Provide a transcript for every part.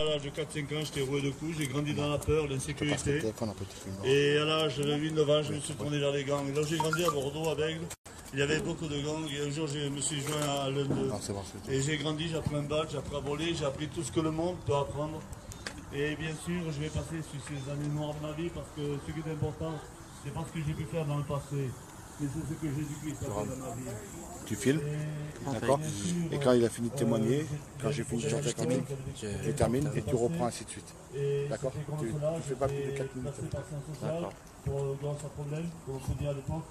À l'âge de 4-5 ans, j'étais roué de coups, j'ai grandi dans la peur, l'insécurité. Et à l'âge de 8-9 ans, je me suis tourné vers les gangs. Là, j'ai grandi à Bordeaux, à Bègle. Il y avait beaucoup de gangs. Et un jour, je me suis joint à l'un d'eux. Ah. Et j'ai grandi, j'ai appris un badge, j'ai appris à voler, j'ai appris tout ce que le monde peut apprendre. Et bien sûr, je vais passer sur ces années noires de ma vie parce que ce qui est important, c'est pas ce que j'ai pu faire dans le passé, mais c'est ce que Jésus-Christ a fait dans ma vie. Tu filmes, Et, d'accord Et quand il a fini de témoigner, quand j'ai fini de chanter j'ai- tranquille, tu termines et tu reprends ainsi de suite. Et D'accord. Tu- tu fais pas plus de j'étais quatre minutes. D'accord. pour euh, grâce à problème, comme on se dit à l'époque.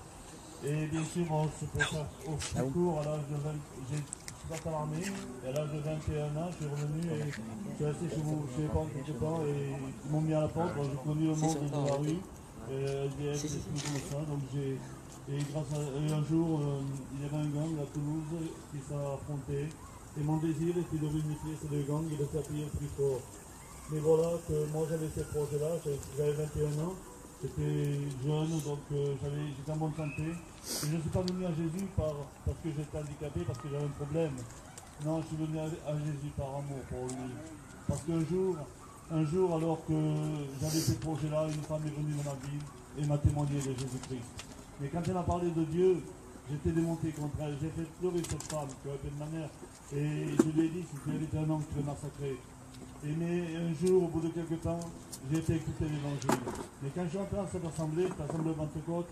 Et bien sûr, c'est pour ça, au Ah secours, à l'âge de 20, j'ai- je suis parti à l'armée, et à l'âge de 21 ans, je suis revenu et je suis resté chez, vous, chez les parents quelque temps et ils m'ont mis à la porte. J'ai connu le monde de la rue, euh, SDF, comme ça, donc j'ai. Et grâce à un jour, euh, il y avait un gang à Toulouse qui s'est affronté. Et mon désir était de réunifier ces deux gangs et de faire payer plus fort. Mais voilà que moi j'avais ces projets-là, j'avais j'avais 21 ans, j'étais jeune, donc euh, j'étais en bonne santé. Et je ne suis pas venu à Jésus par, parce que j'étais handicapé, parce que j'avais un problème. Non, je suis venu à, à Jésus par amour pour lui. Parce qu'un jour, un jour, alors que j'avais ces projets-là, une femme est venue dans ma vie et m'a témoigné de Jésus-Christ. Mais quand elle a parlé de Dieu, j'étais démonté contre elle. J'ai fait pleurer cette femme qui aurait été de ma mère. Et je lui ai dit, si tu avais un homme, tu le massacrer. Et mais un jour, au bout de quelques temps, j'ai été écouter l'évangile. Mais quand je suis entré dans cette assemblée, cette assemblée de Pentecôte,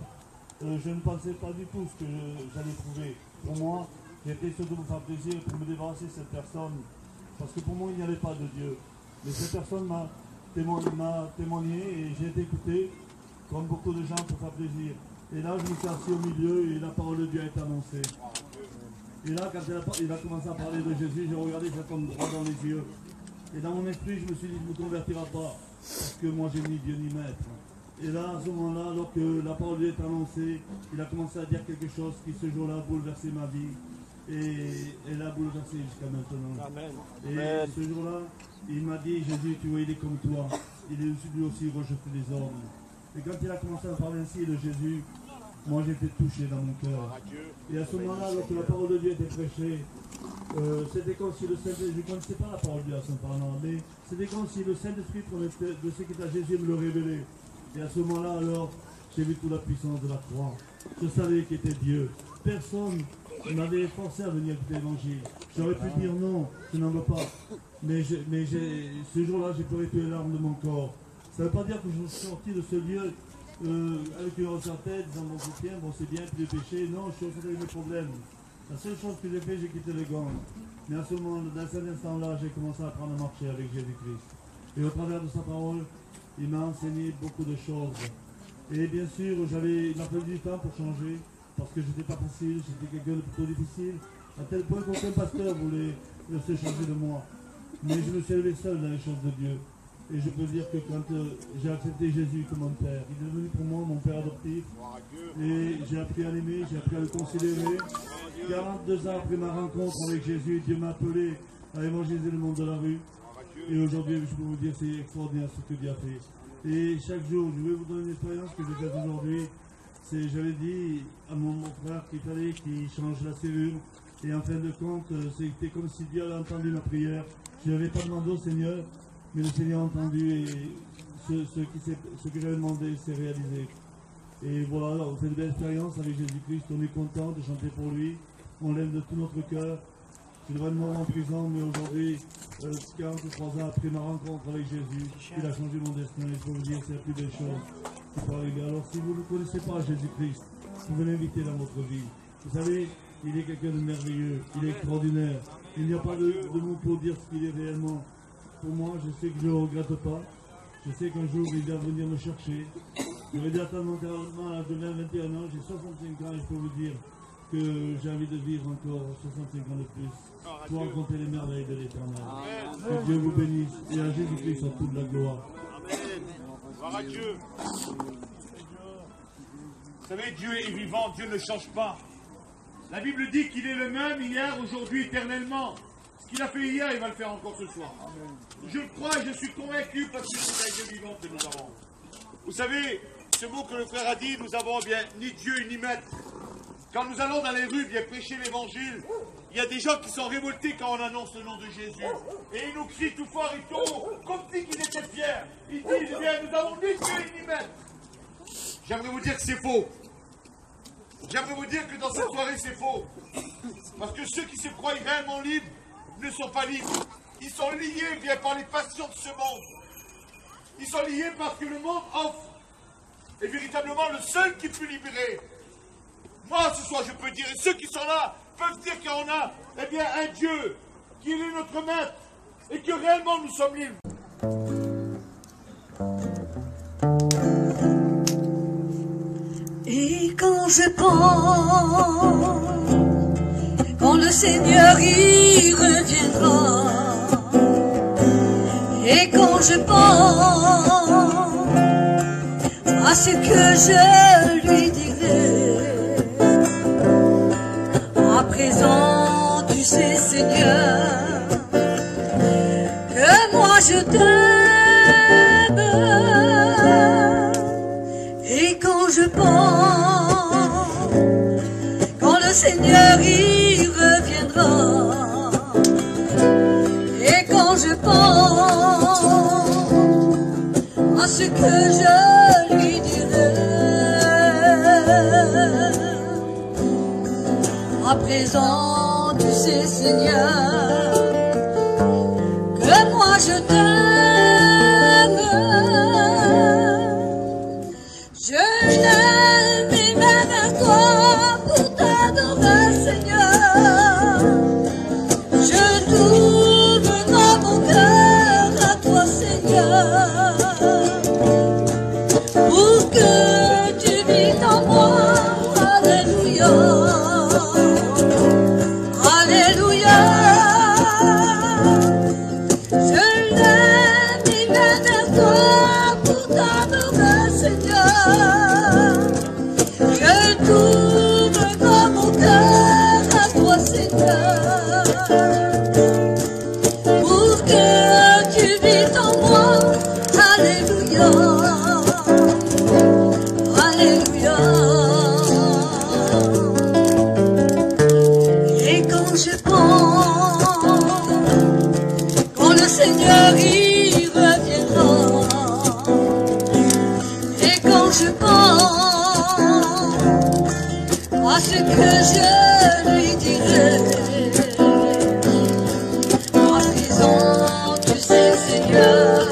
euh, je ne pensais pas du tout ce que j'allais trouver. Pour moi, j'étais surtout pour faire plaisir, pour me débarrasser de cette personne. Parce que pour moi, il n'y avait pas de Dieu. Mais cette personne m'a témo- m'a témoigné et j'ai été écouté, comme beaucoup de gens, pour faire plaisir. Et là, je me suis assis au milieu et la parole de Dieu a été annoncée. Et là, quand il a, il a commencé à parler de Jésus, j'ai regardé cet homme droit dans les yeux. Et dans mon esprit, je me suis dit, je ne me convertirai pas, parce que moi, j'ai ni Dieu ni maître. Et là, à ce moment-là, alors que la parole de Dieu est annoncée, il a commencé à dire quelque chose qui, ce jour-là, a bouleversé ma vie. Et elle a bouleversé jusqu'à maintenant. Et ce jour-là, il m'a dit, Jésus, tu vois, il est comme toi. Il est aussi, lui aussi rejeté des hommes. Et quand il a commencé à parler ainsi de Jésus, moi j'étais touché dans mon cœur. Et à ce moment-là, lorsque la parole de Dieu était prêchée, euh, c'était comme si le Saint-Esprit, je ne connaissais pas la parole de Dieu à ce moment-là, mais c'était comme si le Saint-Esprit de ce qui est à Jésus me le révélait. Et à ce moment-là, alors, j'ai vu toute la puissance de la croix. Je savais qu'il était Dieu. Personne ne m'avait forcé à venir écouter l'évangile. J'aurais pu dire non, je n'en veux pas. Mais, mais ce jour-là, j'ai pleuré toutes les larmes de mon corps. Ça ne veut pas dire que je suis sorti de ce lieu euh, avec une rose en tête, bon, c'est bien, le péché. Non, je suis avec mes problèmes. La seule chose que j'ai fait, j'ai quitté les gants. Mais à ce moment, dans cet instant-là, j'ai commencé à apprendre à marcher avec Jésus-Christ. Et au travers de sa parole, il m'a enseigné beaucoup de choses. Et bien sûr, j'avais, il m'a fallu du temps pour changer, parce que j'étais pas facile, j'étais quelqu'un de plutôt difficile, à tel point qu'aucun pasteur voulait se changer de moi. Mais je me suis élevé seul dans les choses de Dieu. Et je peux dire que quand euh, j'ai accepté Jésus comme mon père, il est devenu pour moi mon père adoptif. Et j'ai appris à l'aimer, j'ai appris à le considérer. 42 ans après ma rencontre avec Jésus, Dieu m'a appelé à évangéliser le monde de la rue. Et aujourd'hui, je peux vous dire, c'est extraordinaire ce que Dieu a fait. Et chaque jour, je vais vous donner une expérience que j'ai faite aujourd'hui. C'est, j'avais dit à mon, mon frère qu'il fallait qu'il change la serrure. Et en fin de compte, euh, c'était comme si Dieu avait entendu ma prière. Je n'avais pas demandé au Seigneur, mais le Seigneur a entendu et ce, ce qui s'est- ce que j'avais demandé s'est réalisé. Et voilà, on fait de belles expériences avec Jésus-Christ, on est content de chanter pour lui, on l'aime de tout notre cœur. Je devrais mort en prison, mais aujourd'hui, euh, 43 ans après ma rencontre avec Jésus, il a changé mon destin. Il faut vous dire, c'est la plus belle chose qui peut arriver. Alors, si vous ne connaissez pas Jésus-Christ, vous pouvez l'inviter dans votre vie. Vous savez, il est quelqu'un de merveilleux, il est extraordinaire. Il n'y a pas de, de mots pour dire ce qu'il est réellement. Pour moi, je sais que je ne le regrette pas. Je sais qu'un jour, il va venir me chercher. J'aurais dû attendre mon enterrement à l'âge de 20, 21 ans. J'ai 65 ans et je peux vous dire que j'ai envie de vivre encore 65 ans de plus pour rencontrer les merveilles de l'éternel. Que Dieu vous bénisse et à Jésus-Christ soit toute la gloire. Gloire à Dieu. Vous savez, Dieu est vivant, Dieu ne change pas. La Bible dit qu'il est le même hier, aujourd'hui, éternellement. Ce qu'il a fait hier, il va le faire encore ce soir. Je crois et je suis convaincu parce que c'est un Dieu vivant que nous avons. Vous savez, ce mot que le frère a dit, nous avons bien ni Dieu ni maître. Quand nous allons dans les rues bien prêcher l'évangile, il y a des gens qui sont révoltés quand on annonce le nom de Jésus. Et ils nous crient tout fort et tout. Pierre. Ils disent, bien, nous avons ni Dieu ni maître. J'aimerais vous dire que c'est faux. J'aimerais vous dire que dans cette soirée, c'est faux. Parce que ceux qui se croient réellement libres ne sont pas libres. Ils sont liés bien par les passions de ce monde. Ils sont liés parce que le monde offre. Et véritablement le seul qui peut libérer. Moi, ce soir, je peux dire, et ceux qui sont là peuvent dire qu'on a, eh bien, un Dieu, qui est notre maître, et que réellement nous sommes libres. Et quand je pense, le Seigneur y reviendra, et quand je pense à ce que je lui dirai, à présent tu sais Seigneur, que moi je t'aime. Et quand je pense, quand le Seigneur y que je lui dirai, à présent tu sais Seigneur, que moi je t'aime. Je pense à ce que je lui dirai, à présent tu sais Seigneur,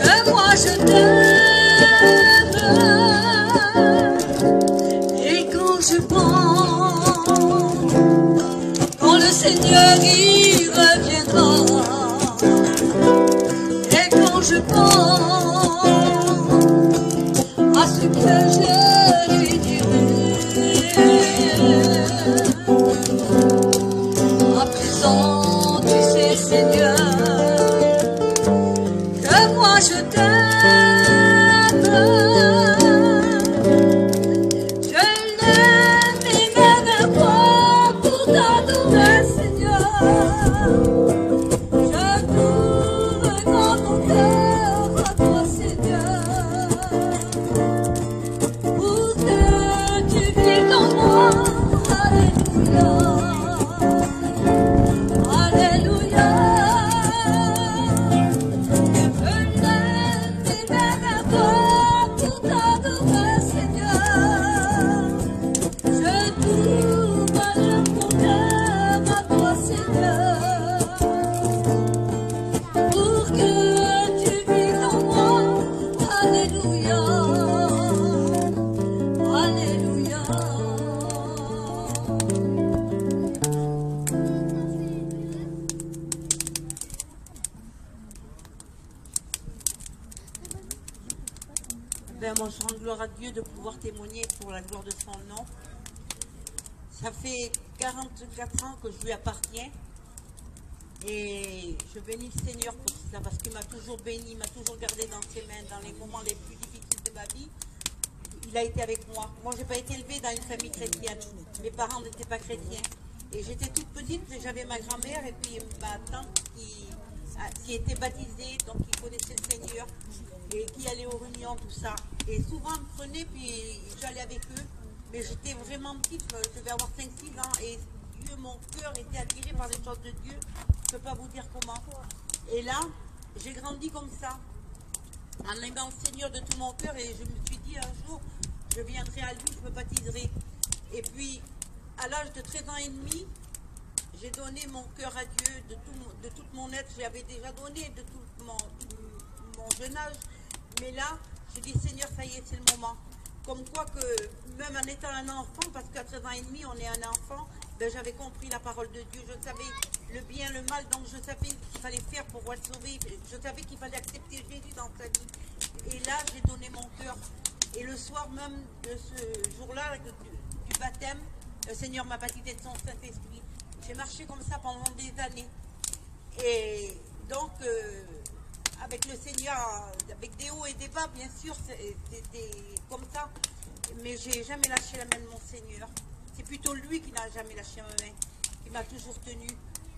que moi je t'aime, et quand je pense, quand le Seigneur y 44 ans que je lui appartiens. Et je bénis le Seigneur pour ça, parce qu'il m'a toujours béni, m'a toujours gardé dans ses mains dans les moments les plus difficiles de ma vie. Il a été avec moi. Moi, je n'ai pas été élevée dans une famille chrétienne. Mes parents n'étaient pas chrétiens. Et j'étais toute petite, j'avais ma grand-mère et puis ma tante qui, a- qui était baptisée, donc qui connaissait le Seigneur et qui allait aux réunions, tout ça. Et souvent, me prenait, puis j'allais avec eux. Mais j'étais vraiment petite, je devais avoir 5-6 ans. Mon cœur était attiré par les choses de Dieu. Je ne peux pas vous dire comment. Et là, j'ai grandi comme ça, en aimant le Seigneur de tout mon cœur, et je me suis dit un jour, je viendrai à lui, je me baptiserai. Et puis, à l'âge de 13 ans et demi, j'ai donné mon cœur à Dieu de tout, de mon être. J'avais déjà donné de tout mon, mon jeune âge. Mais là, j'ai dit Seigneur, ça y est, c'est le moment. Comme quoi que même en étant un enfant, parce qu'à 13 ans et demi, on est un enfant, ben, j'avais compris la parole de Dieu. Je savais le bien, le mal, donc je savais qu'il fallait faire pour être sauvé. Je savais qu'il fallait accepter Jésus dans sa vie. Et là, j'ai donné mon cœur. Et le soir même de ce jour-là, du, baptême, le Seigneur m'a baptisé de son Saint-Esprit. J'ai marché comme ça pendant des années. Et donc, euh, avec le Seigneur, avec des hauts et des bas, bien sûr, c'était comme ça. Mais j'ai jamais lâché la main de mon Seigneur. C'est plutôt lui qui n'a jamais lâché ma main, qui m'a toujours tenu.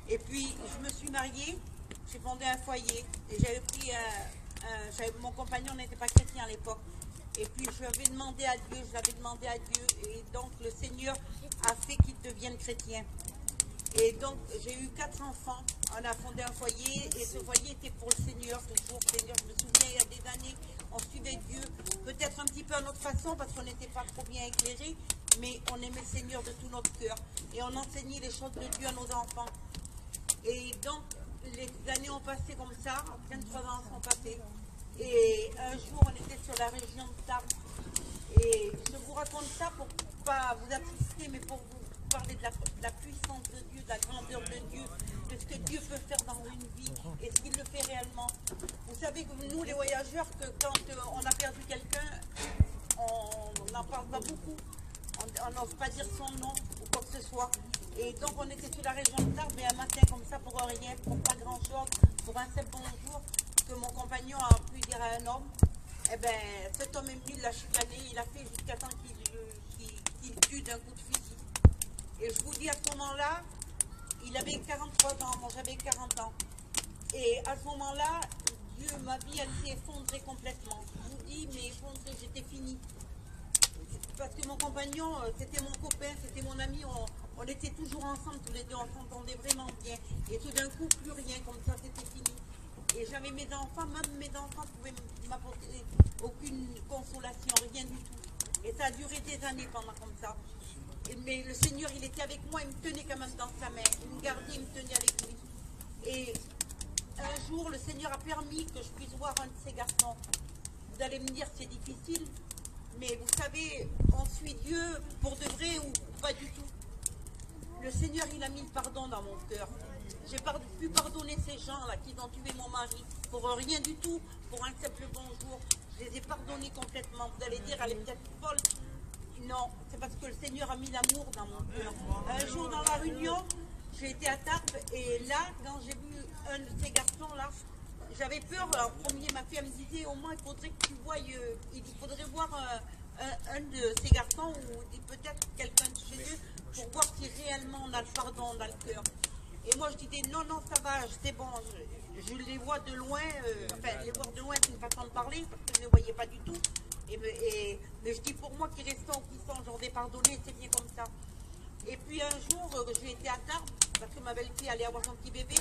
Et puis, je me suis mariée, j'ai fondé un foyer, et j'avais pris un, mon compagnon n'était pas chrétien à l'époque. Et puis, je l'avais demandé à Dieu, je l'avais demandé à Dieu, et donc le Seigneur a fait qu'il devienne chrétien. Et donc, j'ai eu quatre enfants. On a fondé un foyer et ce foyer était pour le Seigneur toujours. Seigneur, je me souviens, il y a des années, on suivait peut-être un petit peu à notre façon parce qu'on n'était pas trop bien éclairés, mais on aimait Seigneur de tout notre cœur. Et on enseignait les choses de Dieu à nos enfants. Et donc, les années ont passé comme ça, 23 ans sont passés. Et un jour, on était sur la région de Tarbes. Et je vous raconte ça pour pas vous attrister, mais pour vous parler de la, puissance de Dieu, de la grandeur de Dieu, de ce que Dieu peut faire dans une vie et ce qu'il le fait réellement. Vous savez que nous, les voyageurs, que quand euh, on a perdu quelqu'un, on n'en parle pas beaucoup. On n'ose pas dire son nom ou quoi que ce soit. Et donc on était sur la région de Tarbes, un matin comme ça, pour rien, pour pas grand chose, pour un seul bonjour, que mon compagnon a pu dire à un homme, eh ben cet homme est venu l'a chicané, il a fait jusqu'à temps qu'il qu'il tue d'un coup. Et je vous dis à ce moment-là, il avait 43 ans, moi j'avais 40 ans. Et à ce moment-là, Dieu, ma vie, elle s'est effondrée complètement. Je vous dis, mais effondrée, j'étais finie parce que mon compagnon, euh, c'était mon copain, c'était mon ami, on, on était toujours ensemble tous les deux, on s'entendait vraiment bien. Et tout d'un coup, plus rien, comme ça, c'était fini. Et j'avais mes enfants, même mes enfants pouvaient m- m'apporter aucune consolation, rien du tout. Et ça a duré des années pendant comme ça. Mais le Seigneur, il était avec moi, il me tenait quand même dans sa main. Il me gardait, il me tenait avec lui. Et un jour, le Seigneur a permis que je puisse voir un de ses garçons. Vous allez me dire c'est difficile, mais vous savez, on suit Dieu pour de vrai ou pas du tout. Le Seigneur, il a mis le pardon dans mon cœur. J'ai pu pardonner ces gens-là qui ont tué mon mari pour rien du tout, pour un simple bonjour. Je les ai pardonnés complètement. Vous allez dire, elle est peut-être folle. Non, c'est parce que le Seigneur a mis l'amour dans mon cœur. Un jour dans la réunion, j'ai été à Tarbes et là, quand j'ai vu un de ces garçons-là, j'avais peur. En premier, ma fille elle me disait au moins il faudrait que tu voies, euh, il faudrait voir euh, un, de ces garçons ou peut-être quelqu'un de chez eux pour voir si réellement on a le pardon dans le cœur. Et moi je disais non, non, ça va, c'est bon, je, je les vois de loin, euh, enfin les voir de loin c'est une façon de parler parce que je ne les voyais pas du tout. Et, me- et- mais je dis pour moi qui restons, qui sont, j'en ai pardonné, c'est bien comme ça. Et puis un jour, euh, j'ai été à Tarbes parce que ma belle-fille allait avoir son petit bébé.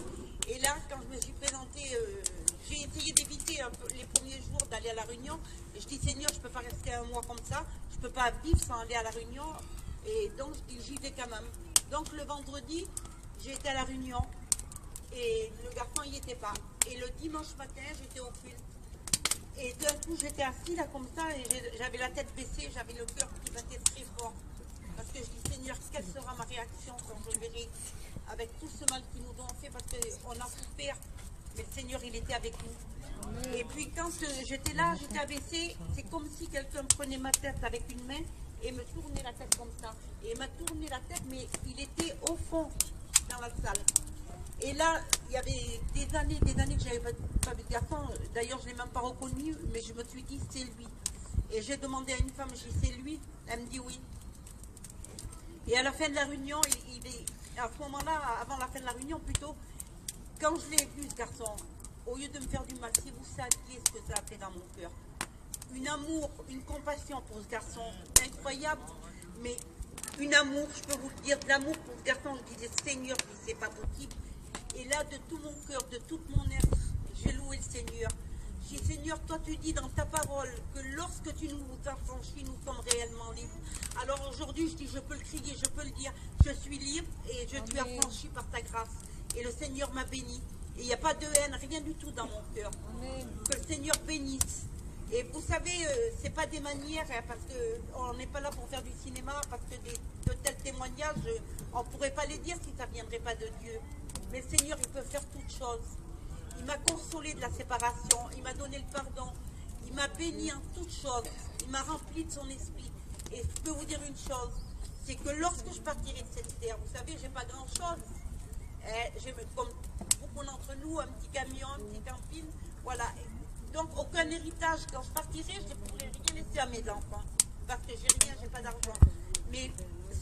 Et là, quand je me suis présentée, euh, j'ai essayé d'éviter les premiers jours d'aller à la réunion. Et je dis, Seigneur, je ne peux pas rester un mois comme ça. Je ne peux pas vivre sans aller à la réunion. Et donc, je dis, j'y vais quand même. Donc, le vendredi, j'ai été à la réunion. Et le garçon n'y était pas. Et le dimanche matin, j'étais au culte. Et d'un coup, j'étais assise là comme ça et j'avais la tête baissée, j'avais le cœur qui battait très fort. Parce que je dis, Seigneur, quelle sera ma réaction quand je verrai avec tout ce mal qu'ils nous ont fait Parce qu'on a souffert, mais Seigneur, il était avec nous. Et puis quand euh, j'étais là, j'étais abaissée, c'est comme si quelqu'un prenait ma tête avec une main et me tournait la tête comme ça. Et m'a tourné la tête, mais il était au fond dans la salle. Et là, il y avait des années, des années que j'avais pas, pas vu de garçon. D'ailleurs, je l'ai même pas reconnu, mais je me suis dit, c'est lui. Et j'ai demandé à une femme, j'ai dit, c'est lui? Elle me dit oui. Et à la fin de la réunion, il, est, à ce moment-là, avant la fin de la réunion plutôt, quand je l'ai vu, ce garçon, au lieu de me faire du mal, si vous saviez ce que ça a fait dans mon cœur, une amour, une compassion pour ce garçon incroyable, mais une amour, je peux vous le dire, de l'amour pour ce garçon, je disais Seigneur, c'est pas possible. Et là, de tout mon cœur, de toute mon être, j'ai loué le Seigneur, toi tu dis dans ta parole que lorsque tu nous affranchis, nous sommes réellement libres. Alors aujourd'hui, je dis, je peux le crier, je peux le dire, je suis libre et je suis affranchi par ta grâce. Et le Seigneur m'a béni. Et il n'y a pas de haine, rien du tout dans mon cœur. Que le Seigneur bénisse. Et vous savez, euh, c'est pas des manières, hein, parce qu'on n'est pas là pour faire du cinéma, parce que des- de tels témoignages, on ne pourrait pas les dire si ça ne viendrait pas de Dieu. Mais Seigneur, il peut faire toutes choses. Il m'a consolé de la séparation, il m'a donné le pardon, il m'a béni en toutes choses, il m'a rempli de son esprit. Et je peux vous dire une chose, c'est que lorsque je partirai de cette terre, vous savez, j'ai pas grand-chose. Eh, j'ai comme beaucoup d'entre nous, un petit camion, un petit camping, voilà. Donc aucun héritage. Quand je partirai, je ne pourrai rien laisser à mes enfants. Parce que j'ai rien, j'ai pas d'argent. Mais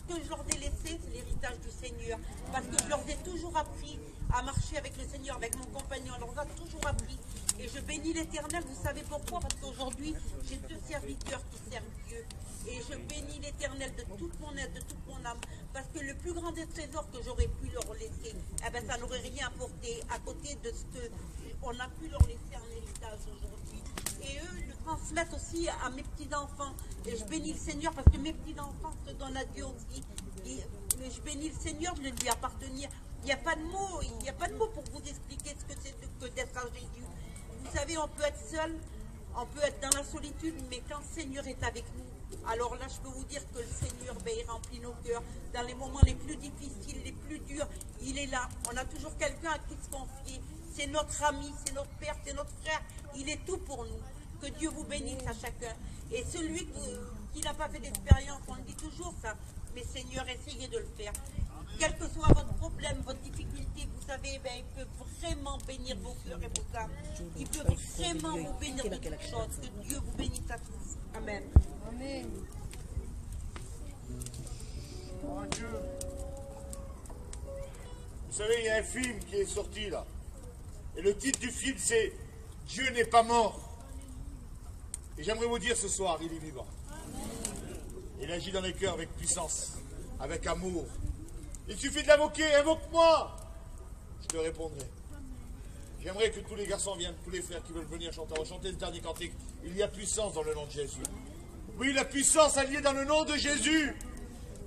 ce que je leur ai laissé, c'est l'héritage du Seigneur. Parce que je leur ai toujours appris à marcher avec le Seigneur, avec mon compagnon. On leur a toujours appris. Et je bénis l'éternel, vous savez pourquoi? Parce qu'aujourd'hui, j'ai deux serviteurs qui servent Dieu. Et je bénis l'éternel de toute mon aide, de toute mon âme. Parce que le plus grand des trésors que j'aurais pu leur laisser, eh ben, ça n'aurait rien apporté à côté de ce qu'on a pu leur laisser en héritage aujourd'hui. Et eux le transmettent aussi à mes petits-enfants. Et je bénis le Seigneur parce que mes petits-enfants se donnent à Dieu aussi. Et, je bénis le Seigneur de lui appartenir. Il n'y a pas de mots, il n'y a pas de mots pour vous expliquer ce que c'est que d'être à Jésus. Vous savez, on peut être seul, on peut être dans la solitude, mais quand le Seigneur est avec nous, alors là, je peux vous dire que le Seigneur, ben, il remplit nos cœurs. Dans les moments les plus difficiles, les plus durs, il est là. On a toujours quelqu'un à qui se confier. C'est notre ami, c'est notre père, c'est notre frère. Il est tout pour nous. Que Dieu vous bénisse à chacun. Et celui qui- n'a pas fait d'expérience, on le dit toujours ça. Mais Seigneur, essayez de le faire. Quel que soit votre problème, votre difficulté, vous savez, ben, il peut vraiment bénir vos cœurs et vos âmes. Il peut vraiment vous bénir de toutes choses. Que Dieu vous bénisse à tous. Amen. Oh, Dieu. Vous savez, il y a un film qui est sorti là. Et le titre du film, c'est Dieu n'est pas mort. Et j'aimerais vous dire ce soir, il est vivant. Il agit dans les cœurs avec puissance, avec amour. Il suffit de l'invoquer, invoque-moi. Je te répondrai. J'aimerais que tous les garçons viennent, tous les frères qui veulent venir chanter, chanter le dernier cantique. Il y a puissance dans le nom de Jésus. Oui, la puissance alliée dans le nom de Jésus.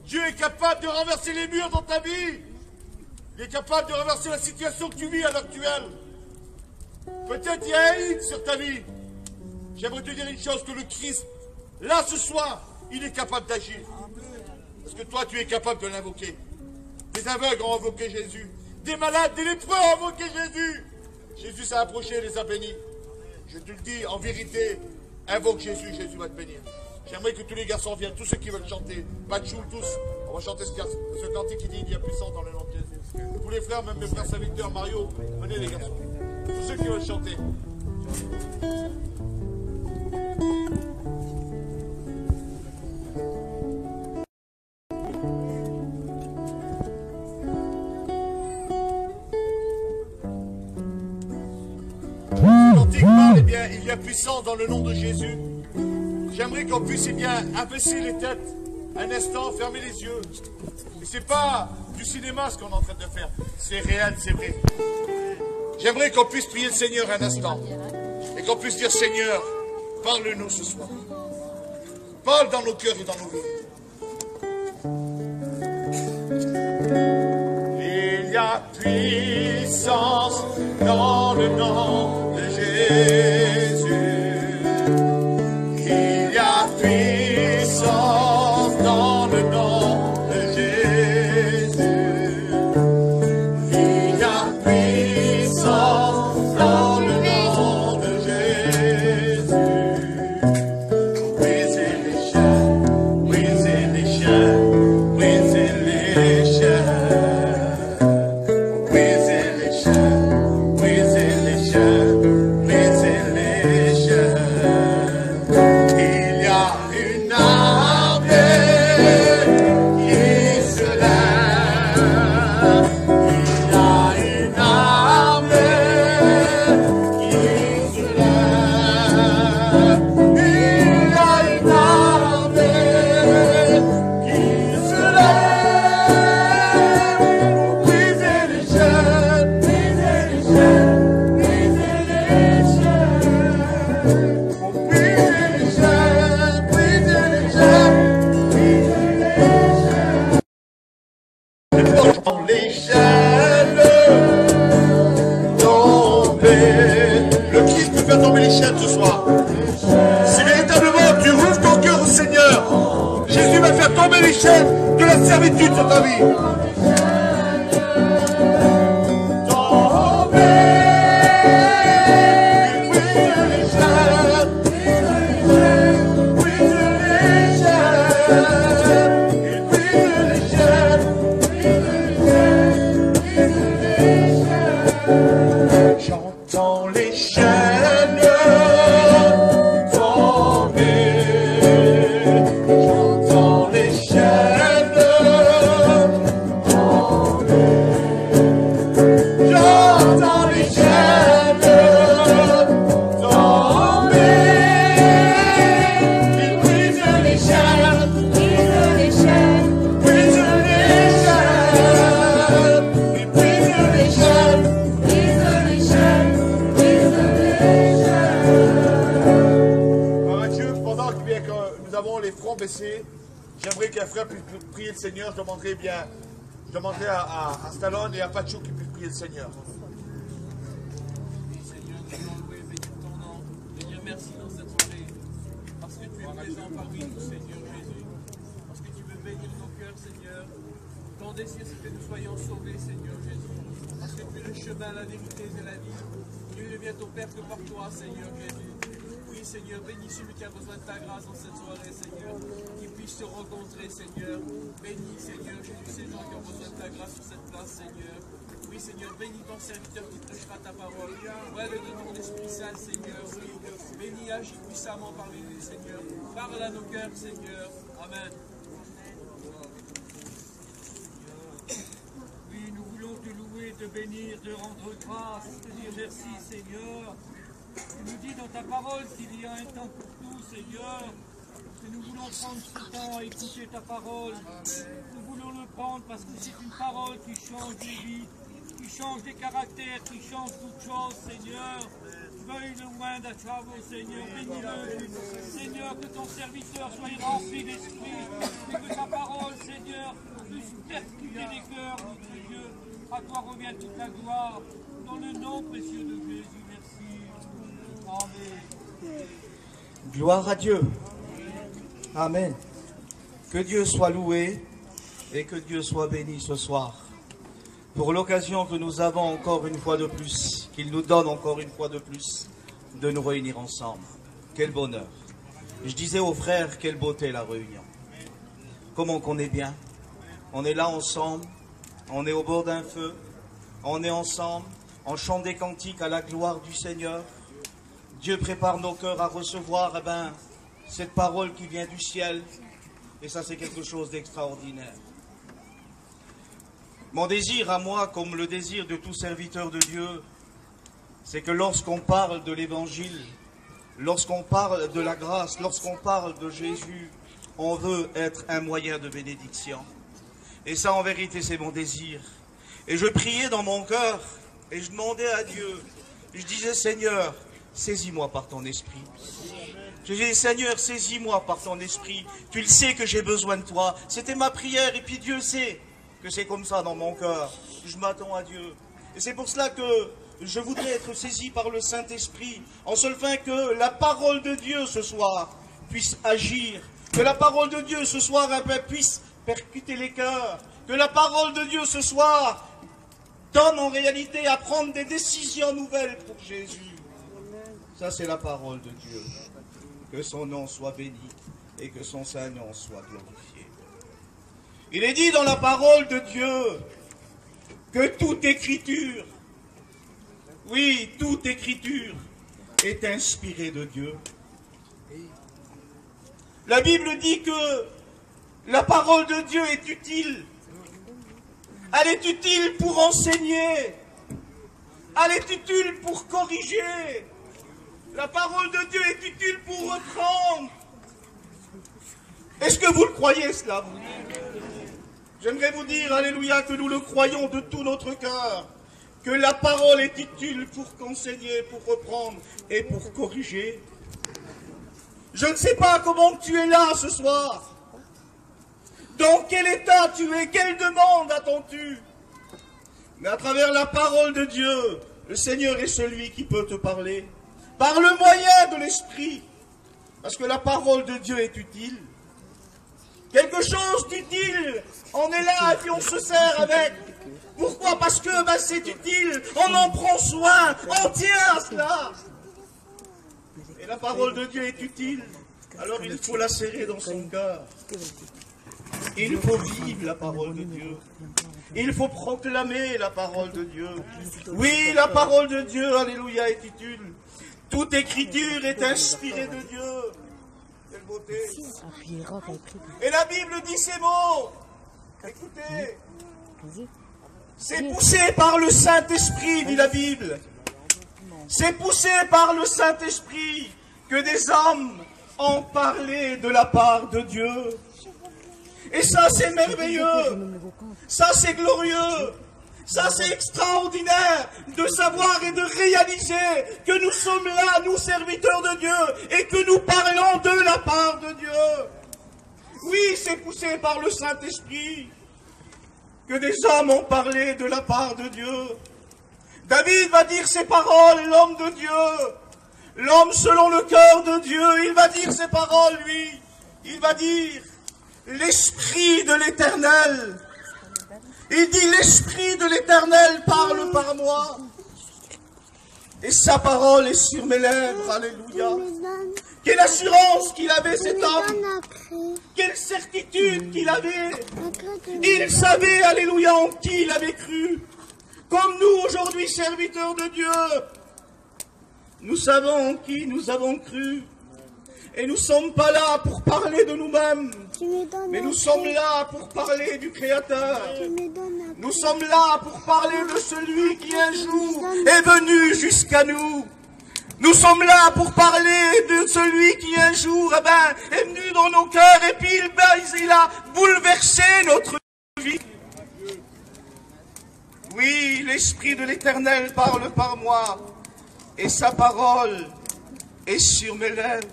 Dieu est capable de renverser les murs dans ta vie. Il est capable de renverser la situation que tu vis à l'heure actuelle. Peut-être y a un hit sur ta vie. J'aimerais te dire une chose, que le Christ, là ce soir, il est capable d'agir. Parce que toi, tu es capable de l'invoquer. Des aveugles ont invoqué Jésus. Des malades, des lépreux ont invoqué Jésus. Jésus s'est approché et les a bénis. Je te le dis en vérité, invoque Jésus, Jésus va te bénir. J'aimerais que tous les garçons viennent, tous ceux qui veulent chanter, Batchoul, tous. On va chanter ce, ce cantique qui dit il y a puissance dans le nom de Jésus. Tous les frères, même mes frères serviteurs, Mario, venez les garçons. Tous ceux qui veulent chanter. Eh il y a puissance dans le nom de Jésus. J'aimerais qu'on puisse eh bien abaisser les têtes un instant, fermer les yeux. Et c'est pas du cinéma ce qu'on est en train de faire. C'est réel, c'est vrai. J'aimerais qu'on puisse prier le Seigneur un instant. Et qu'on puisse dire Seigneur, parle-nous ce soir. Parle dans nos cœurs et dans nos vies. Il y a puissance dans le nom de Jésus. J'entends les je demanderai à, Stallone et à Pachou qui puissent prier le Seigneur. Seigneur, nous voulons louer et bénir ton nom, dire merci dans cette soirée, parce que tu es présent parmi nous, Seigneur Jésus, parce que tu veux bénir nos cœurs, Seigneur. Ton désir, c'est que nous soyons sauvés, Seigneur Jésus, parce que tu es le chemin, la vérité et la vie. Dieu ne vient au Père que par toi, Seigneur Jésus. Seigneur, bénis celui qui a besoin de ta grâce dans cette soirée, Seigneur, qu'il puisse te rencontrer, Seigneur. Bénis, Seigneur Jésus, ces gens qui ont besoin de ta grâce sur cette place, Seigneur. Oui, Seigneur, bénis ton serviteur qui prêchera ta parole. Ouais, de ton Esprit Saint, Seigneur. Oui, bénis, agis puissamment parmi nous, Seigneur. Parle à nos cœurs, Seigneur. Amen. Oui, nous voulons te louer, te bénir, te rendre grâce, te dire merci, Seigneur. Nous dis dans ta parole qu'il y a un temps pour tout, Seigneur. Et nous voulons prendre ce temps à écouter ta parole. Nous voulons le prendre parce que c'est une parole qui change des vies, qui change des caractères, qui change toutes choses, Seigneur. Veuille le loin d'Achavo, Seigneur. Bénis-le. Seigneur, que ton serviteur soit rempli d'esprit et que ta parole, Seigneur, puisse percuter les cœurs, notre Dieu. À toi revient toute la gloire. Dans le nom précieux de. Amen. Gloire à Dieu. Amen. Que Dieu soit loué et que Dieu soit béni ce soir. Pour l'occasion que nous avons encore une fois de plus, qu'il nous donne encore une fois de plus, de nous réunir ensemble. Quel bonheur. Je disais aux frères, quelle beauté la réunion. Comment qu'on est bien. On est là ensemble, on est au bord d'un feu, on est ensemble, on chante des cantiques à la gloire du Seigneur. Dieu prépare nos cœurs à recevoir eh ben, cette parole qui vient du ciel. Et ça, c'est quelque chose d'extraordinaire. Mon désir à moi, comme le désir de tout serviteur de Dieu, c'est que lorsqu'on parle de l'Évangile, lorsqu'on parle de la grâce, lorsqu'on parle de Jésus, on veut être un moyen de bénédiction. Et ça, en vérité, c'est mon désir. Et je priais dans mon cœur et je demandais à Dieu, je disais, Seigneur, saisis-moi par ton esprit. Je disais, Seigneur, saisis-moi par ton esprit. Tu le sais que j'ai besoin de toi. C'était ma prière et puis Dieu sait que c'est comme ça dans mon cœur. Je m'attends à Dieu. Et c'est pour cela que je voudrais être saisi par le Saint-Esprit, en seul fin que la parole de Dieu ce soir puisse agir, que la parole de Dieu ce soir puisse percuter les cœurs, que la parole de Dieu ce soir donne en réalité à prendre des décisions nouvelles pour Jésus. Ça, c'est la parole de Dieu. Que son nom soit béni et que son saint nom soit glorifié. Il est dit dans la parole de Dieu que toute écriture, oui, toute écriture est inspirée de Dieu. La Bible dit que la parole de Dieu est utile. Elle est utile pour enseigner. Elle est utile pour corriger. La parole de Dieu est utile pour reprendre? Est-ce que vous le croyez cela J'aimerais vous dire, Alléluia, que nous le croyons de tout notre cœur, que la parole est utile pour conseiller, pour reprendre et pour corriger? Je ne sais pas comment tu es là ce soir. Dans quel état tu es? Quelle demande attends-tu? Mais à travers la parole de Dieu, le Seigneur est celui qui peut te parler. Par le moyen de l'Esprit, parce que la parole de Dieu est utile. Quelque chose d'utile, on est là et puis on se sert avec. Pourquoi? Parce que ben, c'est utile, on en prend soin, on tient à cela. Et la parole de Dieu est utile, alors il faut la serrer dans son cœur. Il faut vivre la parole de Dieu. Il faut proclamer la parole de Dieu. Oui, la parole de Dieu, alléluia, est utile. Toute écriture est inspirée de Dieu. Quelle beauté. Et la Bible dit ces mots. Écoutez. C'est poussé par le Saint-Esprit, dit la Bible. C'est poussé par le Saint-Esprit que des hommes ont parlé de la part de Dieu. Et ça, c'est merveilleux. Ça, c'est glorieux. Ça, c'est extraordinaire de savoir et de réaliser que nous sommes là, nous serviteurs de Dieu, et que nous parlons de la part de Dieu. Oui, c'est poussé par le Saint-Esprit que des hommes ont parlé de la part de Dieu. David va dire ces paroles, l'homme de Dieu, l'homme selon le cœur de Dieu, il va dire ces paroles, lui. Il va dire, l'Esprit de l'Éternel. Il dit, l'Esprit de l'Éternel parle par moi. Et sa parole est sur mes lèvres. Alléluia. Quelle assurance qu'il avait cet homme. Quelle certitude qu'il avait. Il savait, alléluia, en qui il avait cru. Comme nous aujourd'hui, serviteurs de Dieu, nous savons en qui nous avons cru. Et nous ne sommes pas là pour parler de nous-mêmes, mais nous sommes là pour parler du Créateur. Nous sommes là pour parler de celui qui un jour est venu jusqu'à nous. Nous sommes là pour parler de celui qui un jour eh ben, est venu dans nos cœurs et puis il, ben, il a bouleversé notre vie. Oui, l'Esprit de l'Éternel parle par moi et sa parole est sur mes lèvres.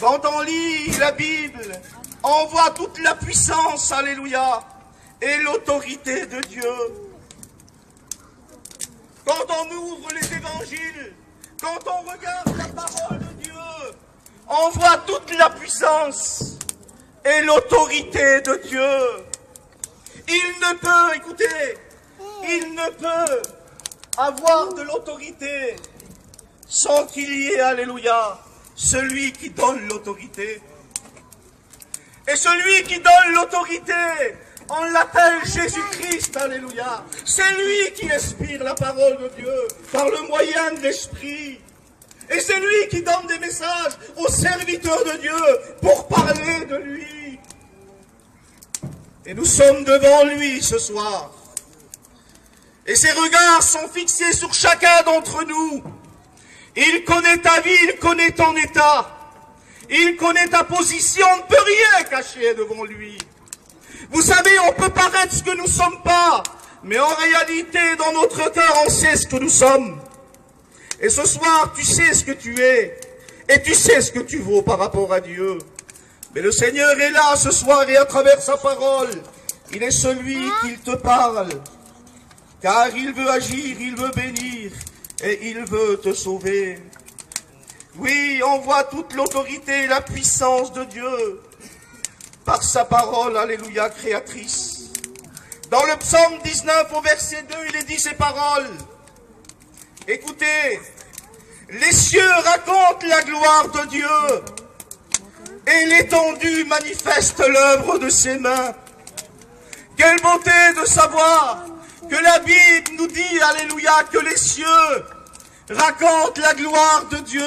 Quand on lit la Bible, on voit toute la puissance, alléluia, et l'autorité de Dieu. Quand on ouvre les évangiles, quand on regarde la parole de Dieu, on voit toute la puissance et l'autorité de Dieu. Il ne peut, écoutez, il ne peut avoir de l'autorité sans qu'il y ait, alléluia, celui qui donne l'autorité. Et celui qui donne l'autorité, on l'appelle Jésus-Christ, alléluia. C'est lui qui inspire la parole de Dieu par le moyen de l'Esprit. Et c'est lui qui donne des messages aux serviteurs de Dieu pour parler de lui. Et nous sommes devant lui ce soir. Et ses regards sont fixés sur chacun d'entre nous. Il connaît ta vie, il connaît ton état. Il connaît ta position, on ne peut rien cacher devant lui. Vous savez, on peut paraître ce que nous ne sommes pas, mais en réalité, dans notre cœur, on sait ce que nous sommes. Et ce soir, tu sais ce que tu es, et tu sais ce que tu vaux par rapport à Dieu. Mais le Seigneur est là ce soir et à travers sa parole, il est celui qui te parle, car il veut agir, il veut bénir, et il veut te sauver. Oui, on voit toute l'autorité et la puissance de Dieu par sa parole, alléluia, créatrice. Dans le psaume 19 au verset 2, il est dit ces paroles. Écoutez, les cieux racontent la gloire de Dieu et l'étendue manifeste l'œuvre de ses mains. Quelle beauté de savoir que la Bible nous dit, alléluia, que les cieux racontent la gloire de Dieu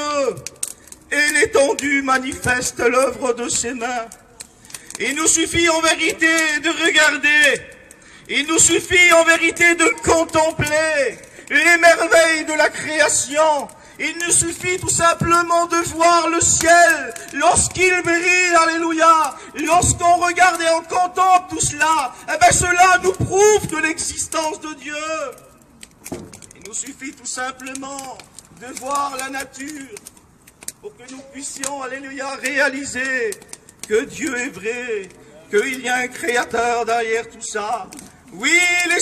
et l'étendue manifeste l'œuvre de ses mains. Il nous suffit en vérité de regarder, il nous suffit en vérité de contempler les merveilles de la création. Il nous suffit tout simplement de voir le ciel lorsqu'il brille, alléluia. Lorsqu'on regarde et on contemple tout cela, eh bien cela nous prouve de l'existence de Dieu. Nous suffit tout simplement de voir la nature pour que nous puissions, alléluia, réaliser que Dieu est vrai, qu'il y a un créateur derrière tout ça. Oui, les